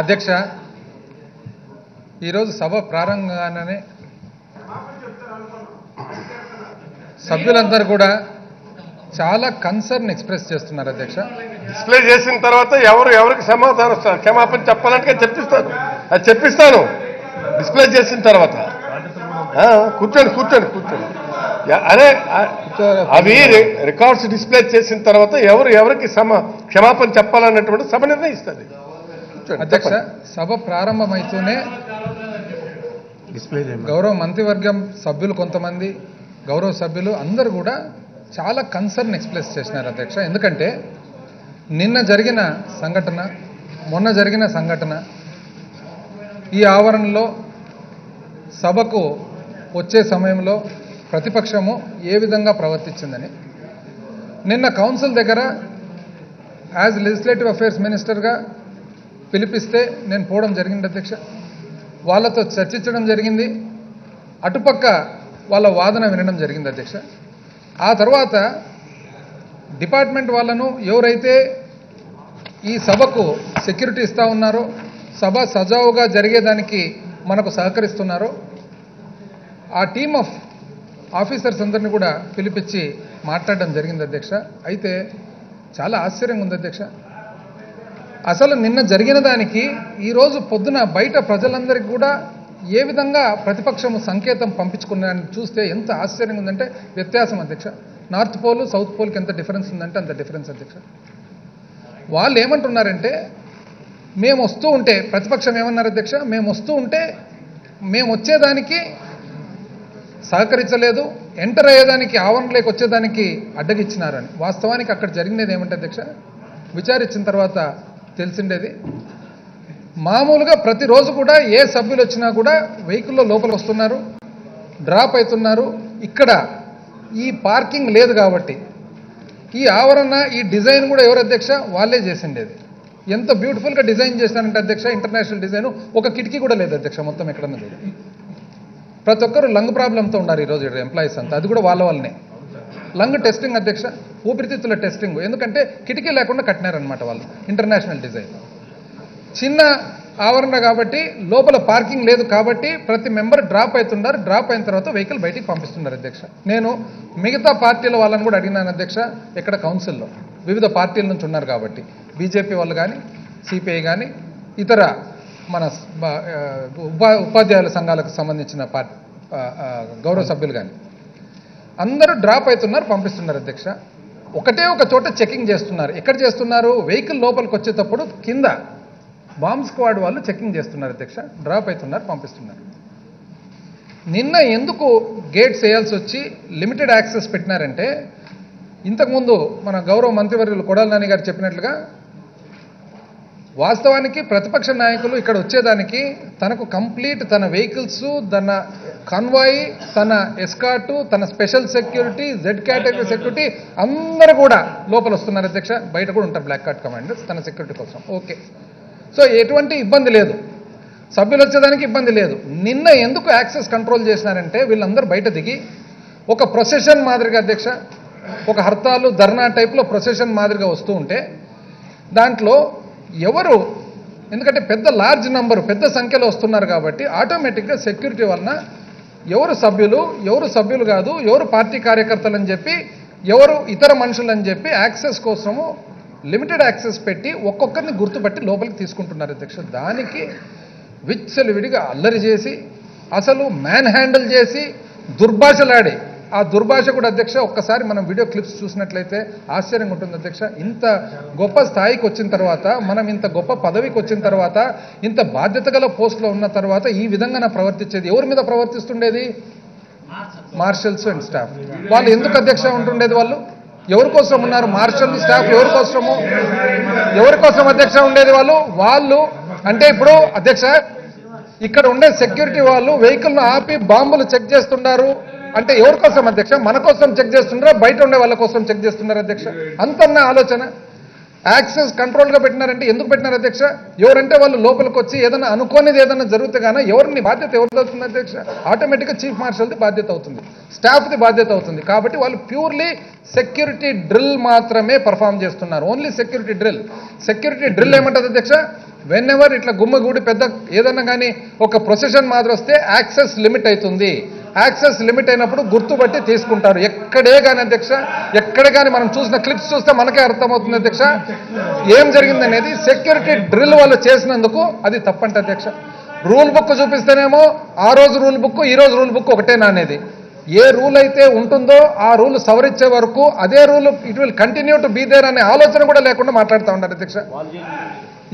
అధ్యక్ష ఈరోజు సభ ప్రారంభంగానే సభ్యులందరూ కూడా చాలా కన్సర్న్ ఎక్స్ప్రెస్ చేస్తున్నారు అధ్యక్ష. డిస్ప్లే చేసిన తర్వాత ఎవరు ఎవరికి సమాధానం క్షమాపణ చెప్పాలంటే చెప్పిస్తాను అది చెప్పిస్తాను. డిస్ప్లే చేసిన తర్వాత. కూర్చోండి కూర్చోండి కూర్చోండి. అదే అవి రికార్డ్స్ డిస్ప్లే చేసిన తర్వాత ఎవరు ఎవరికి సమ క్షమాపణ చెప్పాలన్నటువంటి సభ నిర్ణయిస్తుంది. అధ్యక్ష. సభ ప్రారంభమైతూనే. గౌరవ మంత్రివర్గం సభ్యులు కొంతమంది గౌరవ సభ్యులు అందరూ కూడా చాలా కన్సర్న్ ఎక్స్ప్రెస్ చేసినారు అధ్యక్ష ఎందుకంటే నిన్న జరిగిన సంఘటన మొన్న జరిగిన సంఘటన ఈ ఆవరణలో సభకు వచ్చే సమయంలో ప్రతిపక్షము ఏ విధంగా ప్రవర్తించిందని నిన్న కౌన్సిల్ దగ్గర యాజ్ లెజిస్లేటివ్ అఫైర్స్ మినిస్టర్గా పిలిపిస్తే నేను పోవడం జరిగింది అధ్యక్ష. వాళ్ళతో చర్చించడం జరిగింది. అటుపక్క వాళ్ళ వాదన వినడం జరిగింది అధ్యక్ష. ఆ తర్వాత డిపార్ట్మెంట్ వాళ్ళను ఎవరైతే ఈ సభకు సెక్యూరిటీ ఇస్తూ ఉన్నారో సభ సజావుగా జరిగేదానికి మనకు సహకరిస్తున్నారో ఆ టీమ్ ఆఫ్ ఆఫీసర్స్ అందరిని కూడా పిలిపించి మాట్లాడడం జరిగింది అధ్యక్ష. అయితే చాలా ఆశ్చర్యంగా ఉంది అధ్యక్ష. అసలు నిన్న జరిగిన దానికి ఈరోజు పొద్దున బయట ప్రజలందరికీ కూడా ఏ విధంగా ప్రతిపక్షము సంకేతం పంపించుకున్నారని చూస్తే ఎంత ఆశ్చర్యంగా ఉందంటే వ్యత్యాసం అధ్యక్ష. నార్త్ పోల్ సౌత్ పోల్కి ఎంత డిఫరెన్స్ ఉందంటే అంత డిఫరెన్స్ అధ్యక్ష. వాళ్ళు ఏమంటున్నారంటే మేము వస్తూ ఉంటే ప్రతిపక్షం ఏమన్నారు అధ్యక్ష? మేము వస్తూ ఉంటే మేము వచ్చేదానికి సహకరించలేదు ఎంటర్ అయ్యేదానికి ఆవరణలోకి వచ్చేదానికి అడ్డగిచ్చినారని. వాస్తవానికి అక్కడ జరిగినది ఏమంటే అధ్యక్ష విచారించిన తర్వాత తెలిసిండేది. మామూలుగా ప్రతిరోజు కూడా ఏ సభ్యులు వచ్చినా కూడా వెహికల్లో లోపల వస్తున్నారు డ్రాప్ అవుతున్నారు. ఇక్కడ ఈ పార్కింగ్ లేదు కాబట్టి ఈ ఆవరణ ఈ డిజైన్ కూడా ఎవరు అధ్యక్ష? వాళ్ళే చేసిండేది. ఎంత బ్యూటిఫుల్గా డిజైన్ చేశారంటే అధ్యక్ష ఇంటర్నేషనల్ డిజైన్ ఒక కిటికీ కూడా లేదు అధ్యక్ష మొత్తం ఎక్కడన్నా లేదు. ప్రతి ఒక్కరు లంగ్ ప్రాబ్లంతో ఉన్నారు ఈరోజు ఇక్కడ ఎంప్లాయీస్ అంతా. అది కూడా వాళ్ళ వాళ్ళనే లంగ్ టెస్టింగ్ అధ్యక్ష ఊపిరితిత్తుల టెస్టింగ్. ఎందుకంటే కిటికీ లేకుండా కట్టినారనమాట వాళ్ళు ఇంటర్నేషనల్ డిజైన్. చిన్న ఆవరణ కాబట్టి లోపల పార్కింగ్ లేదు కాబట్టి ప్రతి మెంబర్ డ్రాప్ అవుతున్నారు. డ్రాప్ అయిన తర్వాత వెహికల్ బయటికి పంపిస్తున్నారు అధ్యక్ష. నేను మిగతా పార్టీల వాళ్ళని కూడా అడిగినాను అధ్యక్ష ఇక్కడ కౌన్సిల్లో? వివిధ పార్టీల నుంచి ఉన్నారు కాబట్టి. బీజేపీ వాళ్ళు కానీ సిపిఐ కానీ ఇతర మన ఉపా ఉపాధ్యాయుల సంఘాలకు సంబంధించిన పార్టీ గౌరవ సభ్యులు కానీ అందరూ డ్రాప్ అవుతున్నారు పంపిస్తున్నారు అధ్యక్ష. ఒకటే ఒక చోట చెకింగ్ చేస్తున్నారు. ఎక్కడ చేస్తున్నారు? వెహికల్ లోపలికి వచ్చేటప్పుడు కింద బాంబ్ స్క్వాడ్ వాళ్ళు చెకింగ్ చేస్తున్నారు అధ్యక్ష. డ్రాప్ అవుతున్నారు పంపిస్తున్నారు. నిన్న ఎందుకు గేట్స్ వేయాల్సి వచ్చి లిమిటెడ్ యాక్సెస్ పెట్టినారంటే ఇంతకుముందు మన గౌరవ మంత్రివర్యులు కొడాల నాని గారు చెప్పినట్లుగా వాస్తవానికి ప్రతిపక్ష నాయకులు ఇక్కడ వచ్చేదానికి తనకు కంప్లీట్ తన వెహికల్స్ తన కన్వాయ్ తన ఎస్కాటు తన special security Z category security అందరూ కూడా లోపల వస్తున్నారు అధ్యక్ష. బయట కూడా ఉంటారు బ్లాక్ కార్డ్ కమాండర్స్ తన సెక్యూరిటీ కోసం. ఓకే. సో ఎటువంటి ఇబ్బంది లేదు. సభ్యులు వచ్చేదానికి ఇబ్బంది లేదు. నిన్న ఎందుకు యాక్సెస్ కంట్రోల్ చేసినారంటే వీళ్ళందరూ బయట దిగి ఒక ప్రొసెషన్ మాదిరిగా అధ్యక్ష ఒక హర్తాలు ధర్నా టైప్లో ప్రొసెషన్ మాదిరిగా వస్తూ ఉంటే దాంట్లో ఎవరు? ఎందుకంటే పెద్ద లార్జ్ నంబర్ పెద్ద సంఖ్యలో వస్తున్నారు కాబట్టి ఆటోమేటిక్గా సెక్యూరిటీ వలన ఎవరు సభ్యులు ఎవరు సభ్యులు కాదు ఎవరు పార్టీ కార్యకర్తలు అని చెప్పి ఎవరు ఇతర మనుషులు అని చెప్పి యాక్సెస్ కోసము లిమిటెడ్ యాక్సెస్ పెట్టి ఒక్కొక్కరిని గుర్తుపట్టి లోపలికి తీసుకుంటున్నారు అధ్యక్ష. దానికి విచ్చలవిడిగా అల్లరి చేసి అసలు మ్యాన్ హ్యాండిల్ చేసి దుర్భాషలాడి ఆ దుర్భాష కూడా అధ్యక్ష ఒక్కసారి మనం వీడియో క్లిప్స్ చూసినట్లయితే ఆశ్చర్యంగా ఉంటుంది అధ్యక్ష. ఇంత గొప్ప స్థాయికి వచ్చిన తర్వాత మనం ఇంత గొప్ప పదవికి వచ్చిన తర్వాత ఇంత బాధ్యత గల పోస్టులో ఉన్న తర్వాత ఈ విధంగా నా ప్రవర్తించేది. ఎవరి మీద ప్రవర్తిస్తుండేది? Marshals and staff. వాళ్ళు ఎందుకు అధ్యక్ష ఉంటుండేది వాళ్ళు? ఎవరి కోసం ఉన్నారు? మార్షల్ స్టాఫ్ ఎవరి కోసము ఎవరి కోసం అధ్యక్ష ఉండేది వాళ్ళు? వాళ్ళు. అంటే ఇప్పుడు అధ్యక్ష ఇక్కడ ఉండే సెక్యూరిటీ వాళ్ళు వెహికల్ను ఆపి బాంబులు చెక్ చేస్తున్నారు అంటే ఎవరి కోసం అధ్యక్ష? మన కోసం చెక్ చేస్తున్నారా? బయట ఉండే వాళ్ళ కోసం చెక్ చేస్తున్నారు అధ్యక్ష? అంతన్న ఆలోచన. యాక్సెస్ కంట్రోల్గా పెట్టినారంటే ఎందుకు పెట్టినారు అధ్యక్ష? ఎవరంటే వాళ్ళు లోపలికి వచ్చి ఏదైనా అనుకోనిది ఏదైనా జరిగితే కానీ ఎవరిని బాధ్యత ఎవరిది అవుతుంది అధ్యక్ష? ఆటోమేటిక్గా చీఫ్ మార్షల్ది బాధ్యత అవుతుంది. స్టాఫ్ది బాధ్యత అవుతుంది. కాబట్టి వాళ్ళు ప్యూర్లీ సెక్యూరిటీ డ్రిల్ మాత్రమే పర్ఫామ్ చేస్తున్నారు. Only security drill. Security drill ఏమంటుంది అధ్యక్ష? వెన్ ఎవర్ ఇట్లా గుమ్మగూడి పెద్ద ఏదన్నా కానీ ఒక ప్రొసెషన్ మాదిరి వస్తే యాక్సెస్ లిమిట్ అవుతుంది. యాక్సెస్ లిమిట్ అయినప్పుడు గుర్తుపట్టి తీసుకుంటారు. ఎక్కడే కానీ అధ్యక్ష ఎక్కడే కానీ మనం చూసిన క్లిప్స్ చూస్తే మనకే అర్థమవుతుంది అధ్యక్ష. ఏం జరిగిందనేది సెక్యూరిటీ డ్రిల్ వాళ్ళు చేసినందుకు అది తప్పంట అధ్యక్ష. రూల్ బుక్ చూపిస్తేనేమో ఆ రోజు రూల్ బుక్ ఈ రోజు రూల్ బుక్ ఒకటేనా అనేది. ఏ రూల్ అయితే ఉంటుందో ఆ రూల్ సవరించే వరకు అదే rule it will continue to be there అనే ఆలోచన కూడా లేకుండా మాట్లాడుతూ ఉంటారు అధ్యక్ష.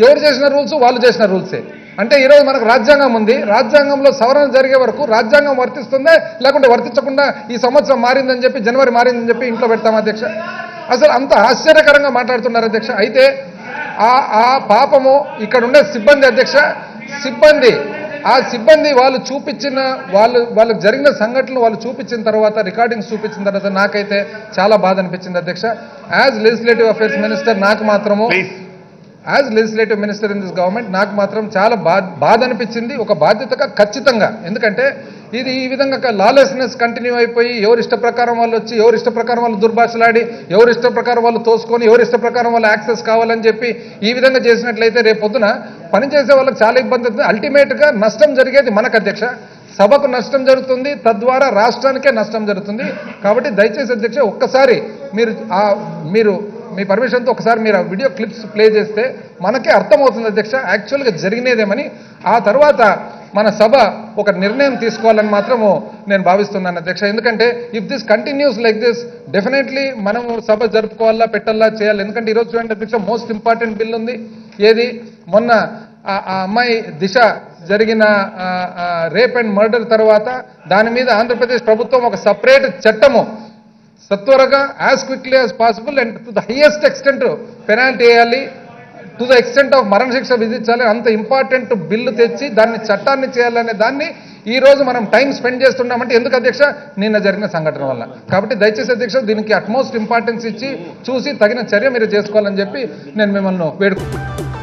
ఎవరు చేసిన రూల్స్? వాళ్ళు చేసిన రూల్సే. అంటే ఈరోజు మనకు రాజ్యాంగం ఉంది. రాజ్యాంగంలో సవరణ జరిగే వరకు రాజ్యాంగం వర్తిస్తుందే లేకుంటే వర్తించకుండా ఈ సంవత్సరం మారిందని చెప్పి జనవరి మారిందని చెప్పి ఇంట్లో పెడతాం అధ్యక్ష. అసలు అంత ఆశ్చర్యకరంగా మాట్లాడుతున్నారు అధ్యక్ష. అయితే ఆ ఆ పాపము ఇక్కడ ఉండే సిబ్బంది అధ్యక్ష సిబ్బంది ఆ సిబ్బంది వాళ్ళు చూపించిన వాళ్ళు వాళ్ళకి జరిగిన సంఘటనలు వాళ్ళు చూపించిన తర్వాత రికార్డింగ్స్ చూపించిన తర్వాత నాకైతే చాలా బాధ అనిపించింది అధ్యక్ష. యాజ్ లెజిస్లేటివ్ అఫేర్స్ మినిస్టర్ నాకు మాత్రము as legislative minister in this government నాకు మాత్రం చాలా బాధ అనిపించింది ఒక బాధ్యతగా ఖచ్చితంగా. ఎందుకంటే ఇది ఈ విధంగా లాలెస్నెస్ కంటిన్యూ అయిపోయి ఎవరి ఇష్ట ప్రకారం వాళ్ళు వచ్చి ఎవరి ఇష్ట ప్రకారం వాళ్ళు దుర్భాషలాడి ఎవరి ఇష్ట ప్రకారం వాళ్ళు తోసుకొని ఎవరి ఇష్ట ప్రకారం వాళ్ళు యాక్సెస్ కావాలని చెప్పి ఈ విధంగా చేసినట్లయితే రేపు పొద్దున పనిచేసే వాళ్ళకి చాలా ఇబ్బంది అవుతుంది. అల్టిమేట్గా నష్టం జరిగేది మనకు అధ్యక్ష. సభకు నష్టం జరుగుతుంది తద్వారా రాష్ట్రానికే నష్టం జరుగుతుంది. కాబట్టి దయచేసి అధ్యక్ష ఒక్కసారి మీరు మీరు మీ పర్మిషన్తో ఒకసారి మీరు ఆ వీడియో క్లిప్స్ ప్లే చేస్తే మనకే అర్థమవుతుంది అధ్యక్ష. యాక్చువల్గా జరిగినదేమని. ఆ తర్వాత మన సభ ఒక నిర్ణయం తీసుకోవాలని మాత్రము నేను భావిస్తున్నాను అధ్యక్ష. ఎందుకంటే if this continues like this definitely మనము సభ జరుపుకోవాలా పెట్టాలా చేయాలి. ఎందుకంటే ఈరోజు చూడండి అధ్యక్ష మోస్ట్ ఇంపార్టెంట్ బిల్ ఉంది. ఏది? మొన్న ఆ అమ్మాయి దిశ జరిగిన రేప్ అండ్ మర్డర్ తర్వాత దాని మీద ఆంధ్రప్రదేశ్ ప్రభుత్వం ఒక సపరేట్ చట్టము సత్వరగా as quickly as possible and to the highest extent penalty వేయాలి. టు ద ఎక్స్టెంట్ ఆఫ్ మరణశిక్ష విధించాలి. అంత ఇంపార్టెంట్ బిల్లు తెచ్చి దాన్ని చట్టాన్ని చేయాలనే దాన్ని ఈ రోజు మనం టైం స్పెండ్ చేస్తున్నామంటే ఎందుకు అధ్యక్ష? నిన్న జరిగిన సంఘటన వల్ల. కాబట్టి దయచేసి అధ్యక్ష దీనికి అట్మోస్ట్ ఇంపార్టెన్స్ ఇచ్చి చూసి తగిన చర్య మీరు చేసుకోవాలని చెప్పి నేను మిమ్మల్ని వేడుకుంటున్నాను.